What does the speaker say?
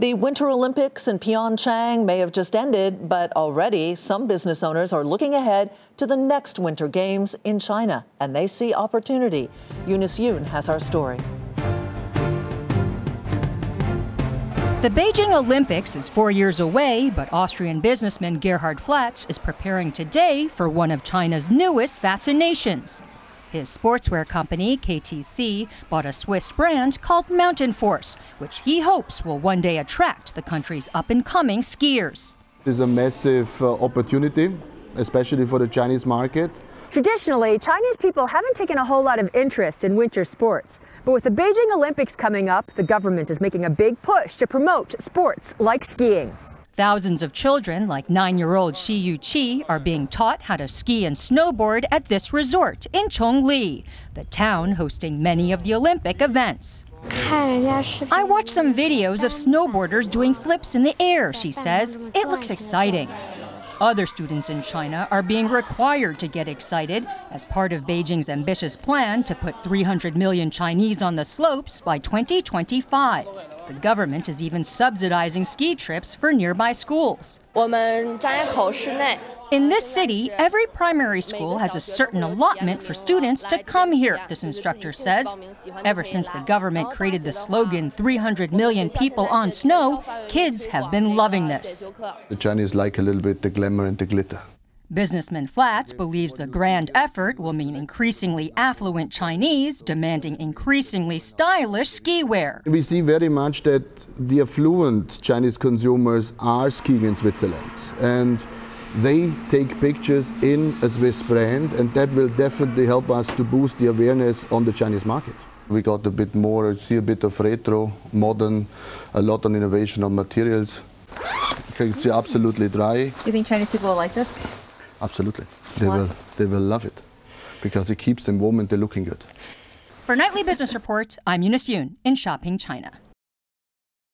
The Winter Olympics in Pyeongchang may have just ended, but already some business owners are looking ahead to the next Winter Games in China, and they see opportunity. Eunice Yoon has our story. The Beijing Olympics is four years away, but Austrian businessman Gerhard Flatz is preparing today for one of China's newest fascinations. His sportswear company, KTC, bought a Swiss brand called Mountain Force, which he hopes will one day attract the country's up and coming skiers. It is a massive uh, opportunity, especially for the Chinese market. Traditionally, Chinese people haven't taken a whole lot of interest in winter sports. But with the Beijing Olympics coming up, the government is making a big push to promote sports like skiing. Thousands of children, like nine year old Shi Yu are being taught how to ski and snowboard at this resort in Chongli, the town hosting many of the Olympic events. I watched some videos of snowboarders doing flips in the air, she says. It looks exciting. Other students in China are being required to get excited as part of Beijing's ambitious plan to put 300 million Chinese on the slopes by 2025. The government is even subsidizing ski trips for nearby schools. In this city, every primary school has a certain allotment for students to come here, this instructor says. Ever since the government created the slogan 300 million people on snow, kids have been loving this. The Chinese like a little bit the glamour and the glitter. Businessman Flatz believes the grand effort will mean increasingly affluent Chinese demanding increasingly stylish ski wear. We see very much that the affluent Chinese consumers are skiing in Switzerland and they take pictures in a Swiss brand and that will definitely help us to boost the awareness on the Chinese market. We got a bit more, see a bit of retro, modern, a lot on innovation on materials. It's absolutely dry. You think Chinese people will like this? Absolutely. They will, they will love it because it keeps them warm and they're looking good. For Nightly Business Report, I'm Eunice Yoon in Shopping China.